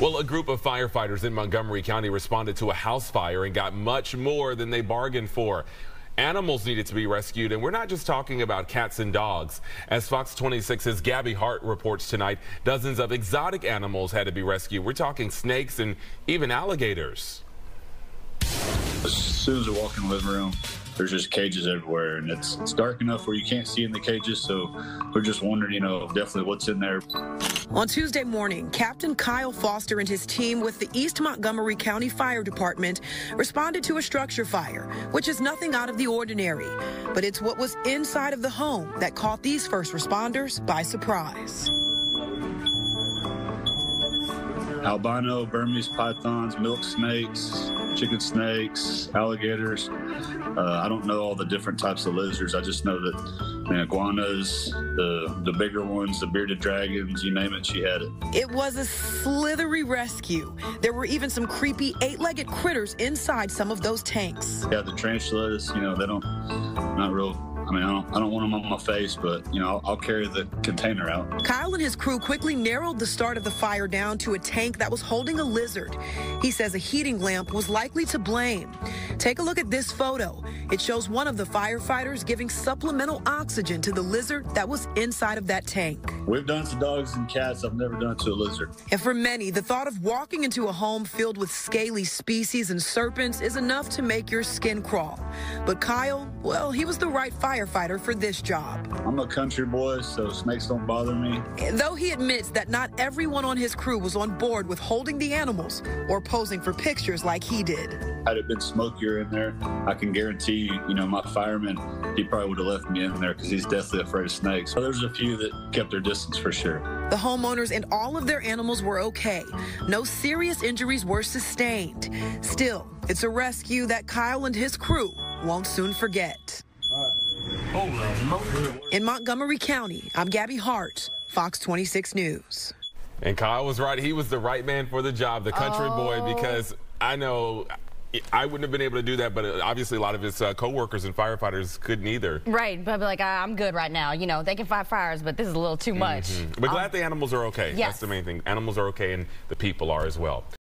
Well, a group of firefighters in Montgomery County responded to a house fire and got much more than they bargained for. Animals needed to be rescued, and we're not just talking about cats and dogs. As Fox 26's Gabby Hart reports tonight, dozens of exotic animals had to be rescued. We're talking snakes and even alligators. As soon as I walk in the living room, there's just cages everywhere, and it's it's dark enough where you can't see in the cages. So we're just wondering, you know, definitely what's in there. On Tuesday morning, Captain Kyle Foster and his team with the East Montgomery County Fire Department responded to a structure fire, which is nothing out of the ordinary. But it's what was inside of the home that caught these first responders by surprise. Albino, Burmese pythons, milk snakes, chicken snakes, alligators. Uh, I don't know all the different types of lizards. I just know that the iguanas, the the bigger ones, the bearded dragons, you name it, she had it. It was a slithery rescue. There were even some creepy eight-legged critters inside some of those tanks. Yeah, the tarantulas, you know, they don't, not real I mean, I don't, I don't want them on my face, but, you know, I'll, I'll, carry the container out. Kyle and his crew quickly narrowed the start of the fire down to a tank that was holding a lizard. He says a heating lamp was likely to blame. Take a look at this photo. It shows one of the firefighters giving supplemental oxygen to the lizard that was inside of that tank. We've done it to dogs and cats. I've never done to a lizard. And for many, the thought of walking into a home filled with scaly species and serpents is enough to make your skin crawl. But Kyle, well, he was the right firefighter for this job. I'm a country boy, so snakes don't bother me. Though he admits that not everyone on his crew was on board with holding the animals or posing for pictures like he did. Had it been smokier in there, I can guarantee you, you know, my fireman, he probably would have left me in there because he's deathly afraid of snakes. So there's a few that kept their distance for sure. The homeowners and all of their animals were okay. No serious injuries were sustained. Still, it's a rescue that Kyle and his crew won't soon forget. In Montgomery County, I'm Gabby Hart, Fox 26 News. And Kyle was right. He was the right man for the job, the country oh. boy, because I know I wouldn't have been able to do that, but uh, obviously a lot of his uh, coworkers and firefighters couldn't either. Right, but like I'm good right now. You know, they can fight fires, but this is a little too much. Mm -hmm. But glad um, the animals are okay. Yes. That's the main thing. Animals are okay, and the people are as well.